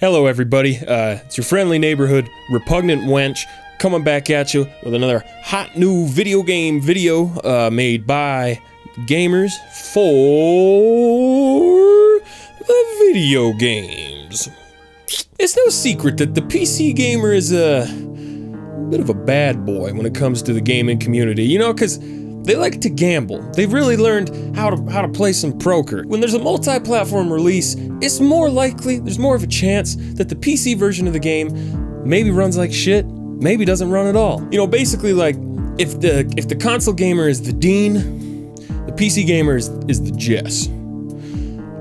Hello, everybody. Uh, it's your friendly neighborhood repugnant wench coming back at you with another hot new video game video uh, made by gamers for the video games. It's no secret that the PC gamer is a bit of a bad boy when it comes to the gaming community, you know, because they like to gamble. They've really learned how to how to play some poker. When there's a multi-platform release, it's more likely, there's more of a chance that the PC version of the game maybe runs like shit, maybe doesn't run at all. You know, basically like if the if the console gamer is the dean, the PC gamer is, is the Jess.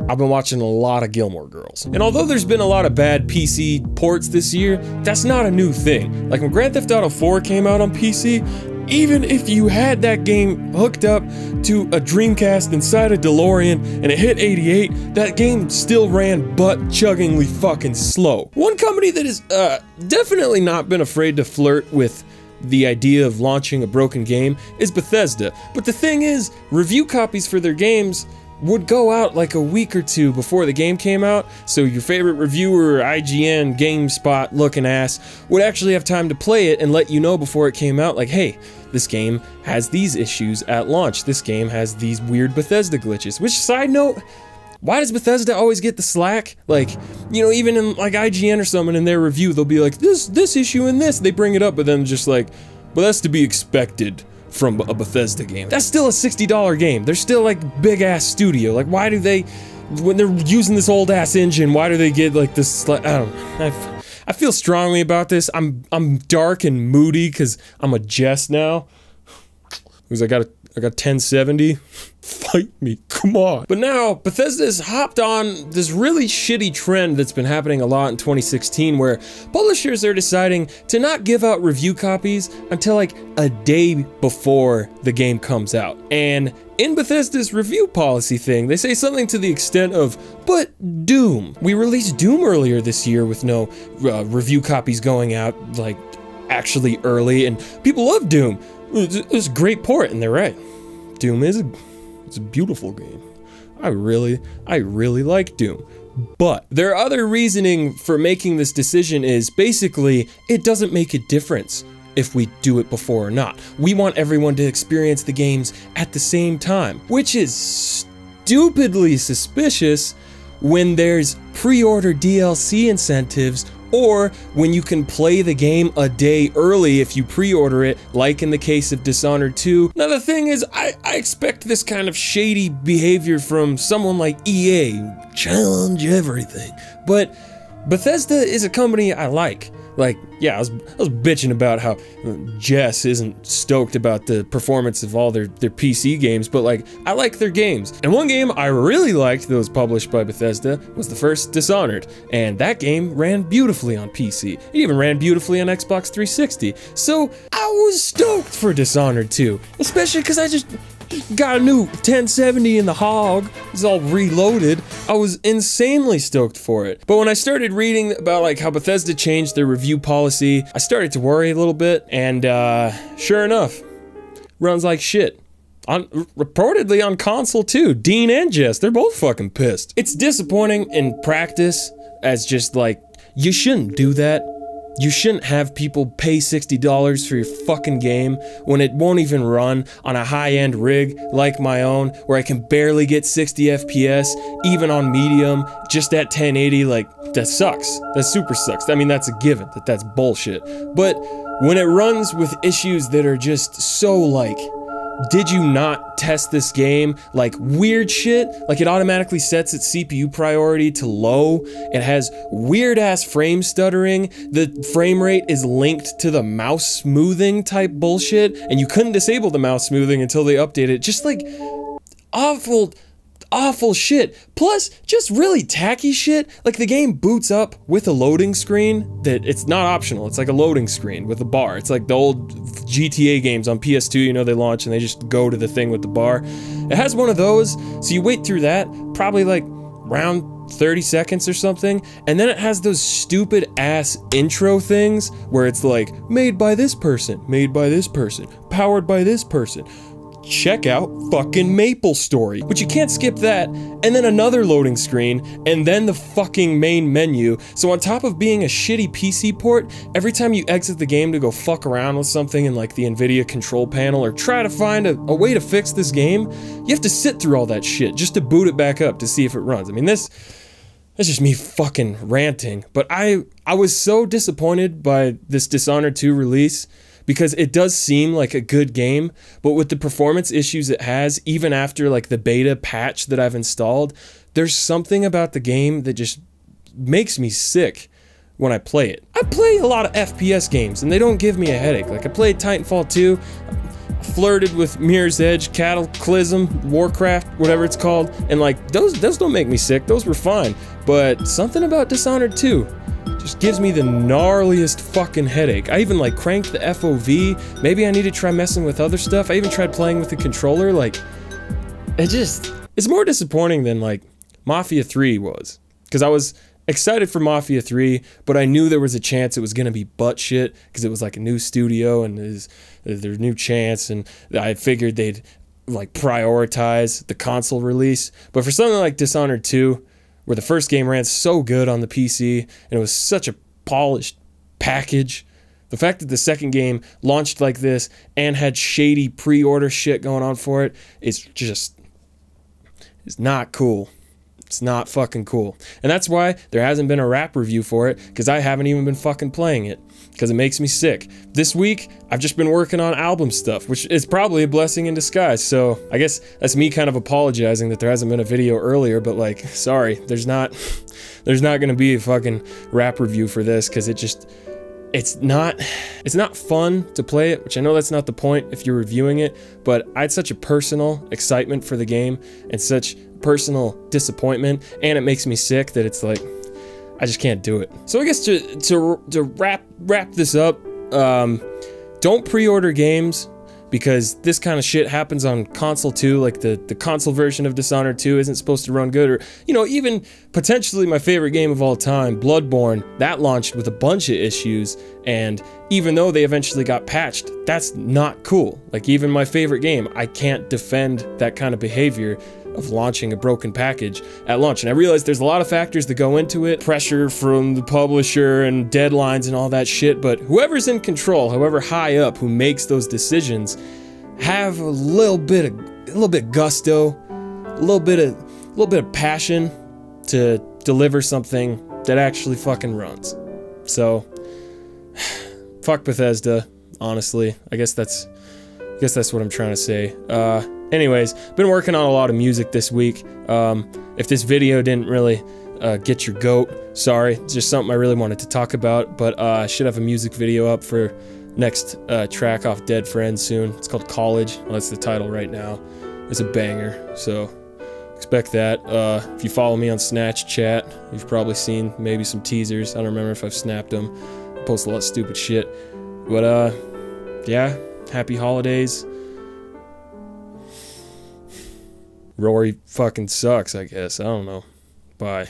I've been watching a lot of Gilmore Girls. And although there's been a lot of bad PC ports this year, that's not a new thing. Like when Grand Theft Auto 4 came out on PC, even if you had that game hooked up to a Dreamcast inside a DeLorean and it hit 88, that game still ran butt chuggingly fucking slow. One company that has uh, definitely not been afraid to flirt with the idea of launching a broken game is Bethesda. But the thing is, review copies for their games would go out like a week or two before the game came out, so your favorite reviewer, IGN, GameSpot looking ass, would actually have time to play it and let you know before it came out, like, hey, this game has these issues at launch, this game has these weird Bethesda glitches. Which, side note, why does Bethesda always get the slack? Like, you know, even in like IGN or someone in their review, they'll be like, this, this issue and this, they bring it up, but then just like, well, that's to be expected from a Bethesda game. That's still a $60 game. They're still like big ass studio. Like why do they when they're using this old ass engine, why do they get like this I don't. I feel strongly about this. I'm I'm dark and moody cuz I'm a Jess now. Cuz I got a I got 1070 fight me, come on. But now, Bethesda has hopped on this really shitty trend that's been happening a lot in 2016 where publishers are deciding to not give out review copies until like a day before the game comes out. And in Bethesda's review policy thing, they say something to the extent of, but Doom. We released Doom earlier this year with no uh, review copies going out, like, actually early, and people love Doom. It's a great port, and they're right. Doom is a it's a beautiful game. I really, I really like Doom. But their other reasoning for making this decision is basically it doesn't make a difference if we do it before or not. We want everyone to experience the games at the same time, which is stupidly suspicious when there's pre-order DLC incentives or when you can play the game a day early if you pre-order it, like in the case of Dishonored 2. Now the thing is, I, I expect this kind of shady behavior from someone like EA, challenge everything. But Bethesda is a company I like. Like, yeah, I was, I was bitching about how Jess isn't stoked about the performance of all their, their PC games, but like, I like their games. And one game I really liked that was published by Bethesda was the first Dishonored, and that game ran beautifully on PC. It even ran beautifully on Xbox 360. So I was stoked for Dishonored 2, especially because I just got a new 1070 in the hog. It's all reloaded. I was insanely stoked for it. But when I started reading about like how Bethesda changed their review policy, I started to worry a little bit. And uh, sure enough, runs like shit. On, reportedly on console too. Dean and Jess, they're both fucking pissed. It's disappointing in practice as just like, you shouldn't do that you shouldn't have people pay $60 for your fucking game when it won't even run on a high end rig like my own, where I can barely get 60 FPS, even on medium, just at 1080. Like, that sucks. That super sucks. I mean, that's a given, that that's bullshit. But when it runs with issues that are just so like did you not test this game? Like weird shit, like it automatically sets its CPU priority to low. It has weird ass frame stuttering. The frame rate is linked to the mouse smoothing type bullshit, and you couldn't disable the mouse smoothing until they updated. It. Just like awful awful shit. Plus, just really tacky shit. Like the game boots up with a loading screen that it's not optional. It's like a loading screen with a bar. It's like the old GTA games on PS2, you know, they launch and they just go to the thing with the bar. It has one of those, so you wait through that, probably like round 30 seconds or something, and then it has those stupid ass intro things where it's like, made by this person, made by this person, powered by this person check out fucking Maple Story, which you can't skip that, and then another loading screen, and then the fucking main menu. So on top of being a shitty PC port, every time you exit the game to go fuck around with something in like the NVIDIA control panel or try to find a, a way to fix this game, you have to sit through all that shit just to boot it back up to see if it runs. I mean, this that's just me fucking ranting. But I I was so disappointed by this Dishonored 2 release because it does seem like a good game, but with the performance issues it has, even after like the beta patch that I've installed, there's something about the game that just makes me sick when I play it. I play a lot of FPS games and they don't give me a headache. Like I played Titanfall 2, flirted with Mirror's Edge, Cataclysm, Warcraft, whatever it's called, and like those those don't make me sick. Those were fine. But something about Dishonored 2 just gives me the gnarliest fucking headache. I even like cranked the FOV. Maybe I need to try messing with other stuff. I even tried playing with the controller. Like, it just, it's more disappointing than like Mafia 3 was. Because I was excited for Mafia 3, but I knew there was a chance it was going to be butt shit because it was like a new studio and there's, there's new chance. And I figured they'd like prioritize the console release. But for something like Dishonored 2, where the first game ran so good on the PC and it was such a polished package. The fact that the second game launched like this and had shady pre-order shit going on for it is just it's not cool. It's not fucking cool. And that's why there hasn't been a rap review for it because I haven't even been fucking playing it because it makes me sick. This week, I've just been working on album stuff, which is probably a blessing in disguise. So I guess that's me kind of apologizing that there hasn't been a video earlier, but like, sorry, there's not, there's not gonna be a fucking rap review for this because it just, it's not it's not fun to play it which i know that's not the point if you're reviewing it but i had such a personal excitement for the game and such personal disappointment and it makes me sick that it's like I just can't do it. So I guess to to to wrap wrap this up, um, don't pre-order games because this kind of shit happens on console too. Like the the console version of Dishonored 2 isn't supposed to run good, or you know even potentially my favorite game of all time, Bloodborne, that launched with a bunch of issues, and even though they eventually got patched, that's not cool. Like even my favorite game, I can't defend that kind of behavior of launching a broken package at launch. And I realize there's a lot of factors that go into it, pressure from the publisher and deadlines and all that shit, but whoever's in control, however high up who makes those decisions, have a little bit of a little bit of gusto, a little bit of a little bit of passion to deliver something that actually fucking runs. So fuck Bethesda, honestly. I guess that's I guess that's what I'm trying to say. Uh Anyways, been working on a lot of music this week. Um, if this video didn't really uh, get your goat, sorry. It's just something I really wanted to talk about, but uh, I should have a music video up for next uh, track off Dead Friends soon. It's called College. Well, that's the title right now. It's a banger, so expect that. Uh, if you follow me on Snatch Chat, you've probably seen maybe some teasers. I don't remember if I've snapped them. I post a lot of stupid shit. But uh, yeah, happy holidays. Rory fucking sucks, I guess. I don't know. Bye.